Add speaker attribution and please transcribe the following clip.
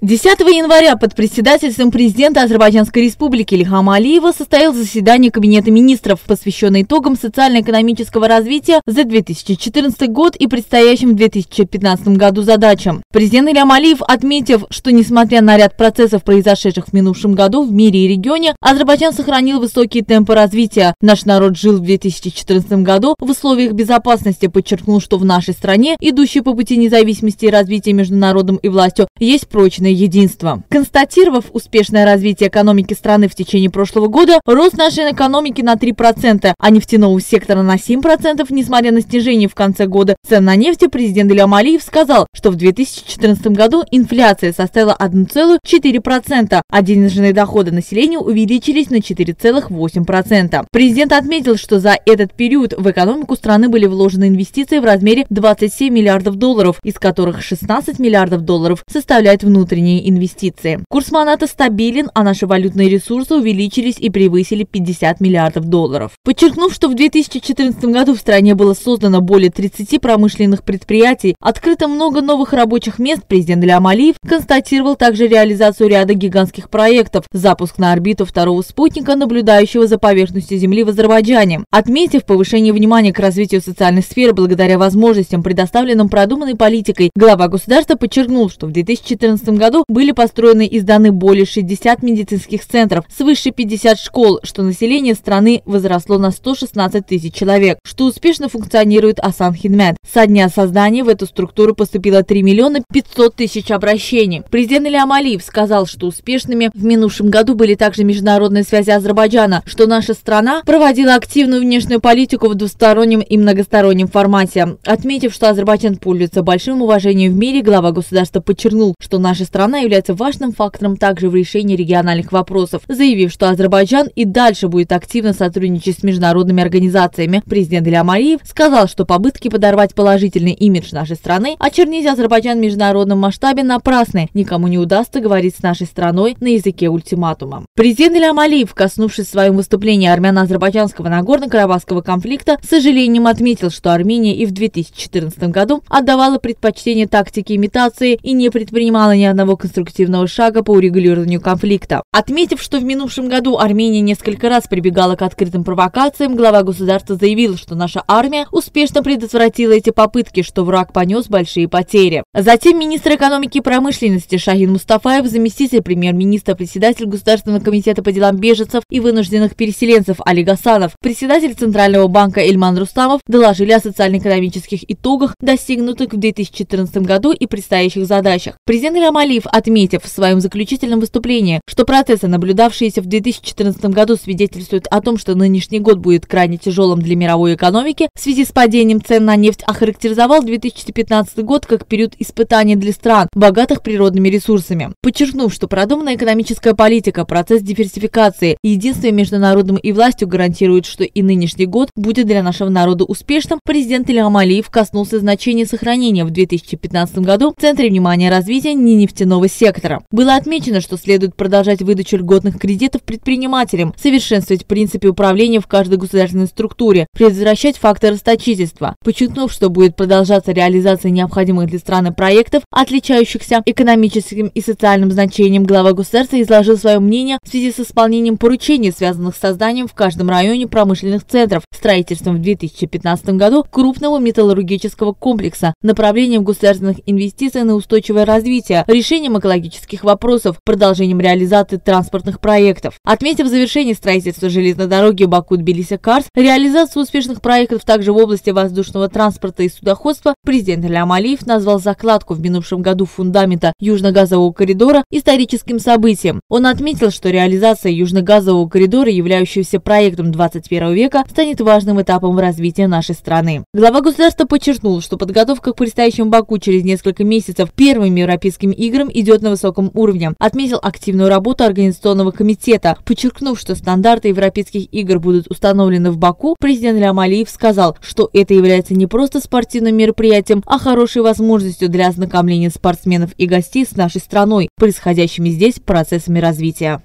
Speaker 1: 10 января под председательством президента Азербайджанской республики Ильхама Алиева состоялось заседание Кабинета министров, посвященное итогам социально-экономического развития за 2014 год и предстоящим в 2015 году задачам. Президент Ильхам Алиев, отметив, что несмотря на ряд процессов, произошедших в минувшем году в мире и регионе, Азербайджан сохранил высокие темпы развития. Наш народ жил в 2014 году в условиях безопасности, подчеркнул, что в нашей стране, идущей по пути независимости и развития между народом и властью, есть прочные национальное единство. Констатировав успешное развитие экономики страны в течение прошлого года, рост нашей экономики на 3%, а нефтяного сектора на 7%, несмотря на снижение в конце года цен на нефть, президент Ильям Алиев сказал, что в 2014 году инфляция составила 1,4%, а денежные доходы населения увеличились на 4,8%. Президент отметил, что за этот период в экономику страны были вложены инвестиции в размере 27 миллиардов долларов, из которых 16 миллиардов долларов составляет внутренний внутренние инвестиции. Курс монаты стабилен, а наши валютные ресурсы увеличились и превысили 50 миллиардов долларов. Подчеркнув, что в 2014 году в стране было создано более 30 промышленных предприятий, открыто много новых рабочих мест, президент Ильям Алиев констатировал также реализацию ряда гигантских проектов, запуск на орбиту второго спутника, наблюдающего за поверхностью Земли в Азербайджане. Отметив повышение внимания к развитию социальной сферы благодаря возможностям, предоставленным продуманной политикой, глава государства подчеркнул, что в 2014 году году были построены и сданы более 60 медицинских центров, свыше 50 школ, что население страны возросло на 116 тысяч человек, что успешно функционирует Асан Хидмет. Со дня создания в эту структуру поступило 3 миллиона 500 тысяч обращений. Президент Ильям Алиев сказал, что успешными в минувшем году были также международные связи Азербайджана, что наша страна проводила активную внешнюю политику в двустороннем и многостороннем формате. Отметив, что Азербайджан пользуется большим уважением в мире, глава государства подчеркнул, что наша страна страна является важным фактором также в решении региональных вопросов, заявив, что Азербайджан и дальше будет активно сотрудничать с международными организациями. Президент Ильям Алиев сказал, что попытки подорвать положительный имидж нашей страны, очернить Азербайджан в международном масштабе напрасны. Никому не удастся говорить с нашей страной на языке ультиматума. Президент Ильям Алиев, коснувшись в своем выступлении армяно-азербайджанского Нагорно-Карабахского конфликта, с сожалением отметил, что Армения и в 2014 году отдавала предпочтение тактике имитации и не предпринимала ни одного конструктивного шага по урегулированию конфликта. Отметив, что в минувшем году Армения несколько раз прибегала к открытым провокациям, глава государства заявил, что наша армия успешно предотвратила эти попытки, что враг понес большие потери. Затем министр экономики и промышленности Шахин Мустафаев, заместитель премьер-министра, председатель Государственного комитета по делам беженцев и вынужденных переселенцев Али Гасанов, председатель Центрального банка Эльман Рустамов доложили о социально-экономических итогах, достигнутых в 2014 году и предстоящих задачах. Президент Ильям Алиев, отметив в своем заключительном выступлении, что процессы, наблюдавшиеся в 2014 году, свидетельствуют о том, что нынешний год будет крайне тяжелым для мировой экономики в связи с падением цен на нефть, охарактеризовал 2015 год как период испытаний для стран, богатых природными ресурсами. Подчеркнув, что продуманная экономическая политика, процесс диверсификации и единство между народом и властью гарантирует, что и нынешний год будет для нашего народа успешным, президент Ильхам Алиев коснулся значения сохранения в 2015 году в центре внимания развития не нефтяного нефтяного сектора. Было отмечено, что следует продолжать выдачу льготных кредитов предпринимателям, совершенствовать принципы управления в каждой государственной структуре, предотвращать факты расточительства, подчеркнув, что будет продолжаться реализация необходимых для страны проектов, отличающихся экономическим и социальным значением, глава государства изложил свое мнение в связи с исполнением поручений, связанных с созданием в каждом районе промышленных центров, строительством в 2015 году крупного металлургического комплекса, направлением государственных инвестиций на устойчивое развитие, решением экологических вопросов, продолжением реализации транспортных проектов. Отметив завершение строительства железной дороги Баку-Тбилиси-Карс, реализацию успешных проектов также в области воздушного транспорта и судоходства, президент Ильям Алиев назвал закладку в минувшем году фундамента Южно-газового коридора историческим событием. Он отметил, что реализация Южно-газового коридора, являющегося проектом 21 века, станет важным этапом в развитии нашей страны. Глава государства подчеркнул, что подготовка к предстоящему Баку через несколько месяцев первым европейским играм играм идет на высоком уровне. Отметил активную работу Организационного комитета. Подчеркнув, что стандарты европейских игр будут установлены в Баку, президент Ильям Алиев сказал, что это является не просто спортивным мероприятием, а хорошей возможностью для ознакомления спортсменов и гостей с нашей страной, происходящими здесь процессами развития.